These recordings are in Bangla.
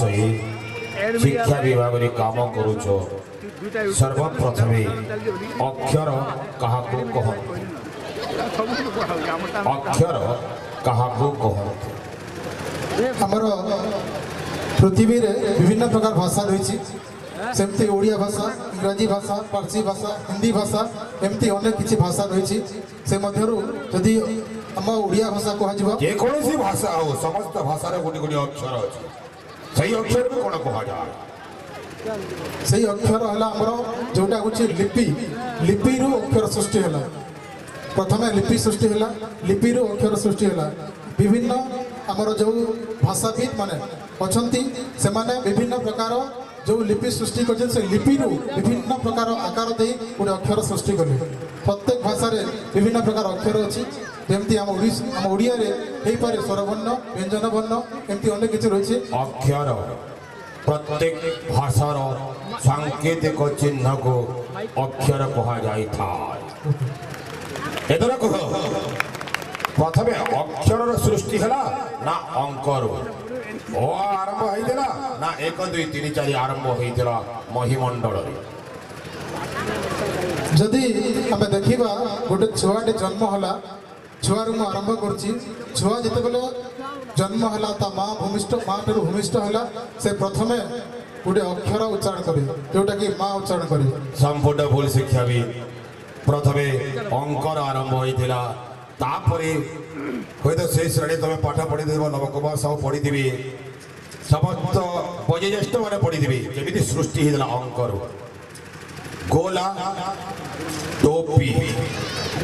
સહિત શિક્ષા વિભાગની કામ કરું છું સર્વપ્રથમે અક્ષર કાહાકુ કહંતુ અક્ષર કાહાકુ કહંતુ ଆମର ପୃଥିବୀରେ ବିଭିନ୍ନ ପ୍ରକାର ଭାଷା ରହିଛି ସେମିତି ଓଡ଼ିଆ ଭାଷା ଇଂରାଜୀ ଭାଷା ପାର୍ସୀ ଭାଷା ହିନ୍ଦୀ ଭାଷା ଏମିତି ଅନେକ କିଛି ଭାଷା ରହିଛି ସେ ମଧ୍ୟରୁ ଯଦି ଆମ ଓଡ଼ିଆ ଭାଷା କୁହାଯିବ ଯେକୌଣସି ଭାଷା ହଉ ସମସ୍ତ ଭାଷାରେ ଗୋଟିଏ ଗୋଟିଏ ଅକ୍ଷର ଅଛି সেই ଅକ୍ଷରକୁ କ'ଣ କୁହାଯାଏ ସେଇ ଅକ୍ଷର ହେଲା ଆମର ଯେଉଁଟା ହେଉଛି ଲିପି ଲିପିରୁ ଅକ୍ଷର ସୃଷ୍ଟି ହେଲା ପ୍ରଥମେ ଲିପି ସୃଷ୍ଟି ହେଲା ଲିପିରୁ ଅକ୍ଷର ସୃଷ୍ଟି ହେଲା ବିଭିନ୍ନ ଆମର ଯେଉଁ ଭାଷାବିତ ମାନେ ଅଛନ୍ତି ସେମାନେ ବିଭିନ୍ନ ପ୍ରକାର ଯେଉଁ ଲିପି ସୃଷ୍ଟି କରିଛନ୍ତି ସେ ଲିପିରୁ ବିଭିନ୍ନ ପ୍ରକାର ଆକାର ଦେଇ ଗୋଟେ ଅକ୍ଷର ସୃଷ୍ଟି କଲେ প্রত্যেক ভাষার বিভিন্ন প্রকার অক্ষর অছি যেমনি আমার ওড়িয়ার ওড়িয়ার পারে স্বরবর্ণ ব্যঞ্জন বর্ণ এমতি অনেক কিছু রয়েছে অক্ষর প্রত্যেক ভাষার সাংকেতিক চিহ্নক অক্ষর কুহযাই থাকে প্রথমে অক্ষরর সৃষ্টি হল না অঙ্কর ও আরম্ভ হয়েছিল না এক দুই তিন চারি আরম্ভ হয়েছিল মহিমণ্ডলের ଯଦି ଆମେ ଦେଖିବା ଗୋଟେ ଛୁଆଟେ ଜନ୍ମ ହେଲା ଛୁଆରୁ ମୁଁ ଆରମ୍ଭ କରୁଛି ଛୁଆ ଯେତେବେଳେ ଜନ୍ମ ହେଲା ତା ମା ଭୂମିଷ୍ଠ ମା ଠାରୁ ଭୂମିଷ୍ଠ ହେଲା ସେ ପ୍ରଥମେ ଗୋଟେ ଅକ୍ଷର ଉଚ୍ଚାରଣ କରେ ଯେଉଁଟାକି ମା ଉଚ୍ଚାରଣ କରେ ସମ୍ପୂର୍ଣ୍ଣ ଭୁଲ ଶିକ୍ଷା ବି ପ୍ରଥମେ ଅଙ୍କର ଆରମ୍ଭ ହୋଇଥିଲା ତାପରେ ହୁଏତ ସେଇ ଶ୍ରେଣୀ ତମେ ପାଠ ପଢ଼ିଥିବ ନବକୁମାର ସାହୁ ପଢ଼ିଥିବେ ସମସ୍ତ ବୟୋଜ୍ୟେଷ୍ଠମାନେ ପଢ଼ିଥିବେ କେମିତି ସୃଷ୍ଟି ହେଇଥିଲା ଅଙ୍କରୁ গোলা টোপি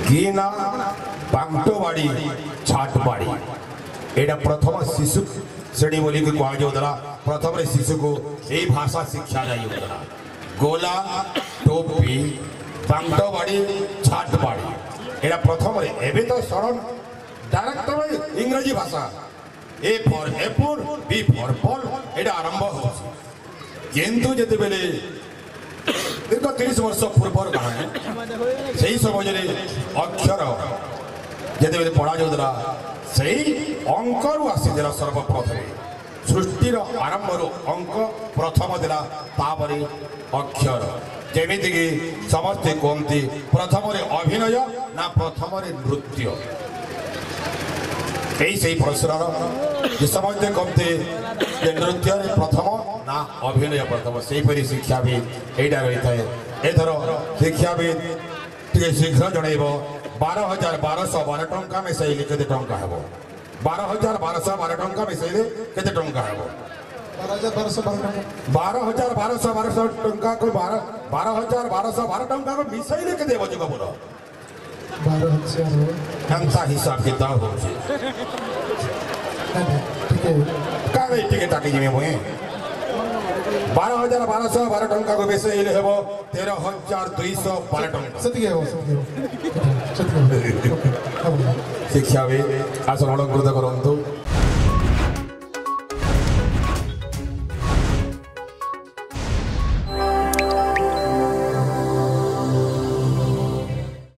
গেনা পাংটবাড়ি ছাটবাড়ি এটা প্রথম শিশু শ্রেণী বলি কুহযাওলা প্রথমে শিশুকু এই ভাষা শিক্ষা যাওয়া গোলা টোপি পাংটবাড়ি ছাটবাড়ি এটা প্রথমে এবে তো সরল ডাইরেক্ট তুমি ইংরেজি ভাষা A for apple B for ball এটা আরম্ভ হচ্ছে কিন্তু যেতবেলে दीर्घतिस वर्ष पूर्व त्यही समय अक्षर जे पढाइ अङ्कु आसिला सर्वप्रथम सृष्टि आरंभ आरम्भर अंक प्रथम थाहा त अक्षर जमिति समस्ते कि प्रथमले अभिनय ना प्रथम नृत्य यही परिसर समे नृत्य प्रथम ନା ଅଭିନୟ ପ୍ରଥମ ସେହିପରି ଶିକ୍ଷାବିତ୍ ଏଇଟା ରହିଥାଏ ଏଥର ଶିକ୍ଷାବିତ୍ ଟିକେ ଶୀଘ୍ର ଜଣାଇବ ବାର ହଜାର ବାରଶହ ବାର ଟଙ୍କା ମିଶାଇଲେ କେତେ ଟଙ୍କା ହେବ ବାର ହଜାର ବାରଶହ ବାର ଟଙ୍କା ମିଶାଇଲେ କେତେ ଟଙ୍କା ହେବ ବାର ହଜାର ବାରଶହ ବାରଶହ ଟଙ୍କାକୁ ବାର ବାର ହଜାର ବାରଶହ ବାର ଟଙ୍କାକୁ ମିଶାଇଲେ କେତେ ହେବ ଯୁଗପୁର କେନ୍ତା ହିସାବ କିତାବ ହେଉଛି କାଳେ ଟିକେ ତାକି ଯିବି ମୁଇଁ ବାର ହଜାର ବାରଶହ ବାର ଟଙ୍କାକୁ ବେଶେଇଲେ ହେବ ତେର ହଜାର ଦୁଇଶହ ବାର ଟଙ୍କା ସେତିକି ହେବ ଶିକ୍ଷାବିତ୍ ଆସନ ଅନୁକୃତ କରନ୍ତୁ